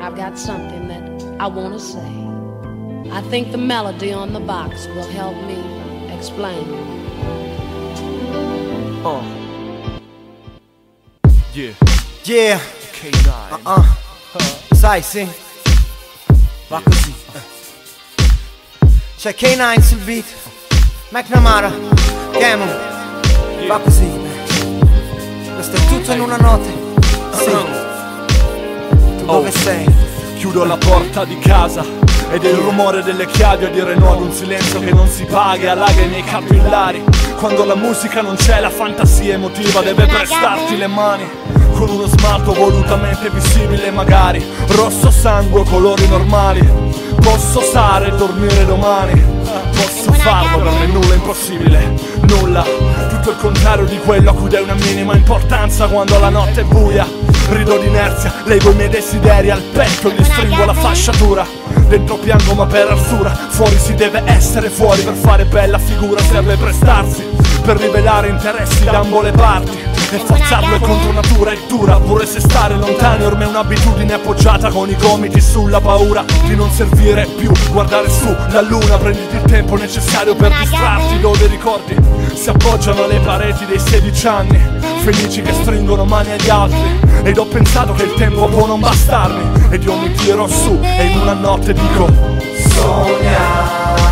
I've got something that I want to say. I think the melody on the box will help me explain. Oh. Yeah. Yeah, K9. uh, sai sì, va così. C'è K9 sul beat, McNamara, Camel, va così. Questo è tutto in una notte. Sì. Sei? Chiudo la porta di casa ed è il rumore delle chiavi a dire no ad un silenzio che non si paga e allaga i miei capillari. Quando la musica non c'è, la fantasia emotiva deve prestarti le mani. Con uno smalto volutamente visibile magari. Rosso sangue, colori normali. Posso stare e dormire domani. Posso farlo, per me nulla è impossibile. Nulla, tutto il contrario di quello a cui dai una minima importanza Quando la notte è buia Rido d'inerzia, leggo i miei desideri al petto Gli stringo la fasciatura. Dentro piango ma per arsura Fuori si deve essere fuori per fare bella figura Serve prestarsi per rivelare interessi da ambo le parti. E forzarlo è contro natura è dura. Pure se stare lontani ormai è un'abitudine appoggiata con i gomiti sulla paura Di non servire più. Guardare su la luna Prenditi il tempo necessario per distrarti Dove i ricordi si appoggiano alle pareti dei 16 anni. Felici che stringono mani agli altri. Ed ho pensato che il tempo può non bastarmi. Ed io mi tirerò su e in una notte dico Sogna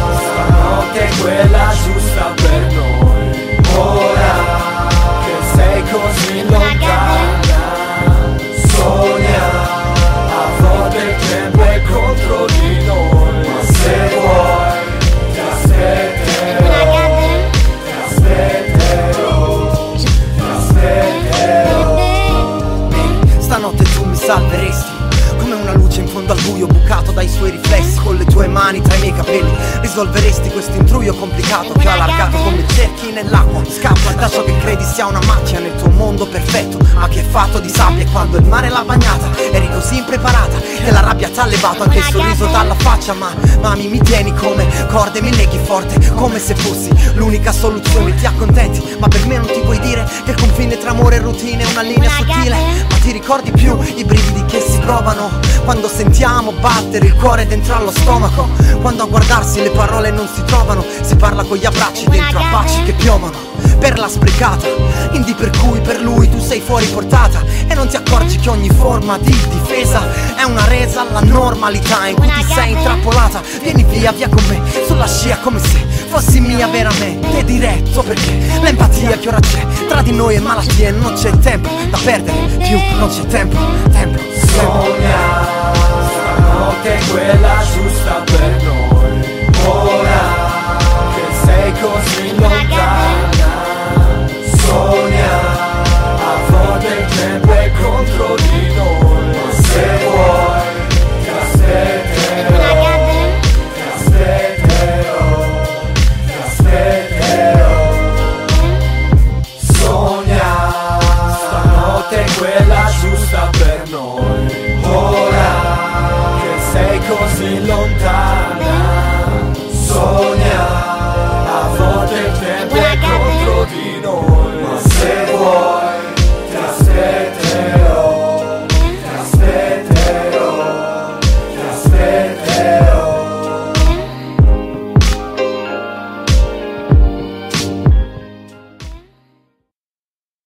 salveresti come una luce in fondo al buio bucato dai suoi riflessi. Con le tue mani tra i miei capelli Risolveresti questo intruio complicato Che ho allargato come cerchi nell'acqua Scappa da ciò che credi sia una macchia nel tuo mondo perfetto Ma che è fatto di sabbia. E quando il mare l'ha bagnata Eri così impreparata che la rabbia t'ha levato Anche il sorriso dalla faccia. Ma mami mi tieni come corde mi leghi forte Come se fossi l'unica soluzione. Ti accontenti ma per me non ti puoi dire Che il confine tra amore e routine è una linea sottile ti ricordi più i brividi che si provano? Quando sentiamo battere il cuore dentro allo stomaco Quando a guardarsi le parole non si trovano Si parla con gli abbracci dentro a baci che piovono per la sprecata Indie per cui per lui tu sei fuori portata E non ti accorgi che ogni forma di difesa una resa alla normalità in cui ti sei intrappolata. Vieni via, via con me, sulla scia come se fossi mia veramente. Diretto perché l'empatia che ora c'è tra di noi e malattie Non c'è tempo da perdere, più non c'è tempo, tempo. Sogna, stanotte quella giusta.